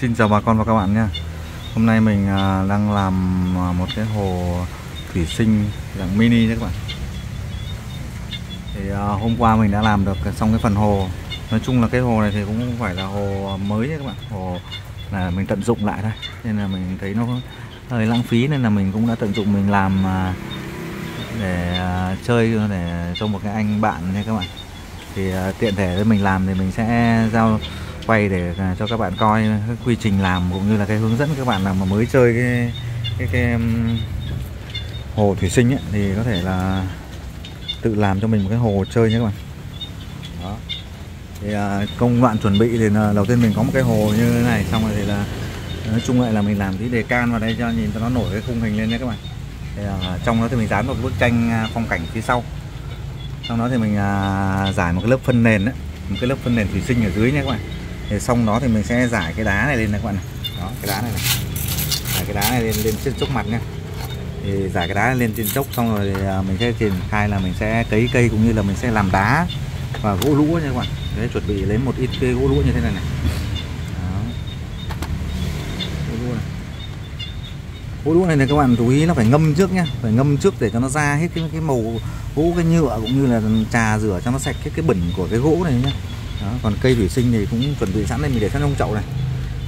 Xin chào bà con và các bạn nha. Hôm nay mình à, đang làm à, một cái hồ thủy sinh, dạng mini nhé các bạn. Thì à, hôm qua mình đã làm được xong cái phần hồ. Nói chung là cái hồ này thì cũng không phải là hồ mới nhé các bạn. Hồ là mình tận dụng lại thôi. Nên là mình thấy nó hơi lãng phí nên là mình cũng đã tận dụng mình làm để chơi, để cho một cái anh bạn nha các bạn. Thì tiện thể mình làm thì mình sẽ giao quay để à, cho các bạn coi cái quy trình làm cũng như là cái hướng dẫn các bạn làm mà mới chơi cái cái cái um, hồ thủy sinh ấy, thì có thể là tự làm cho mình một cái hồ chơi nhé các bạn. Đó. Thì à, công đoạn chuẩn bị thì là đầu tiên mình có một cái hồ như thế này xong rồi thì là nói chung lại là mình làm tí đề can vào đây cho nhìn cho nó nổi cái khung hình lên nhé các bạn. Thì, à, trong đó thì mình dán một bức tranh à, phong cảnh phía sau. Trong đó thì mình à, giải một cái lớp phân nền đấy một cái lớp phân nền thủy sinh ở dưới nhé các bạn thì xong đó thì mình sẽ giải cái đá này lên này các bạn này. Đó cái đá này này. Giải cái đá này lên lên trên chốc mặt nhé thì giải cái đá lên trên chốc xong rồi thì mình sẽ triển khai là mình sẽ cấy cây cũng như là mình sẽ làm đá và gỗ lũa nha các bạn. Đấy chuẩn bị lấy một ít cây gỗ lũa như thế này này. Đó. gỗ lũa này. Gỗ lũa này, này các bạn chú ý nó phải ngâm trước nhá phải ngâm trước để cho nó ra hết cái cái màu gỗ cái nhựa cũng như là trà rửa cho nó sạch cái cái bẩn của cái gỗ này nhá đó, còn cây thủy sinh thì cũng chuẩn bị sẵn đây mình để sẵn trong chậu này.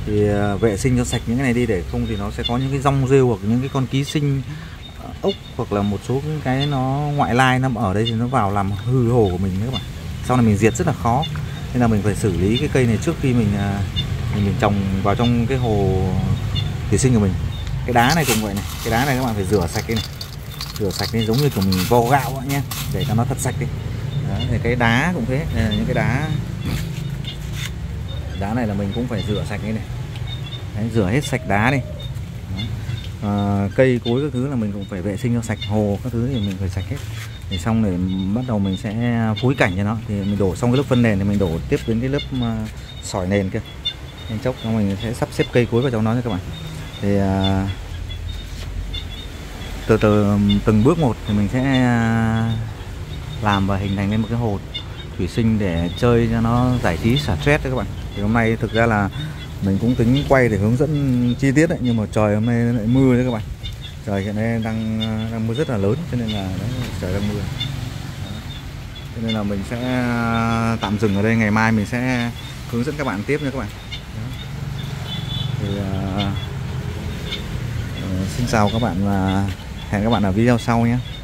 Thì ờ, vệ sinh cho sạch những cái này đi để không thì nó sẽ có những cái rong rêu hoặc những cái con ký sinh ờ, ốc hoặc là một số cái nó ngoại lai nó ở đây thì nó vào làm hư hồ của mình các bạn. Sau này mình diệt rất là khó. Nên là mình phải xử lý cái cây này trước khi mình ờ, mình, mình trồng vào trong cái hồ thủy sinh của mình. Cái đá này cũng vậy này cái đá này các bạn phải rửa sạch đi này. Rửa sạch đi giống như kiểu mình vo gạo nhé để cho nó thật sạch đi. Đấy, thì cái đá cũng thế những cái đá đá này là mình cũng phải rửa sạch cái này. Đấy, rửa hết sạch đá đi. À, cây cối các thứ là mình cũng phải vệ sinh cho sạch hồ các thứ thì mình phải sạch hết. Thì xong để bắt đầu mình sẽ phối cảnh cho nó. Thì mình đổ xong cái lớp phân nền thì mình đổ tiếp đến cái lớp uh, sỏi nền kia. Nên chốc xong mình sẽ sắp xếp cây cối vào trong nó nha các bạn. Thì uh, từ từ từng bước một thì mình sẽ à, làm và hình thành lên một cái hồ thủy sinh để chơi cho nó giải trí xả stress đấy các bạn. Thì hôm nay thực ra là mình cũng tính quay để hướng dẫn chi tiết đấy nhưng mà trời hôm nay lại mưa đấy các bạn. Trời hiện nay đang đang mưa rất là lớn cho nên là đấy, trời đang mưa. Cho nên là mình sẽ à, tạm dừng ở đây ngày mai mình sẽ hướng dẫn các bạn tiếp nha các bạn. Thì uh, xin chào các bạn và hẹn các bạn ở video sau nhé.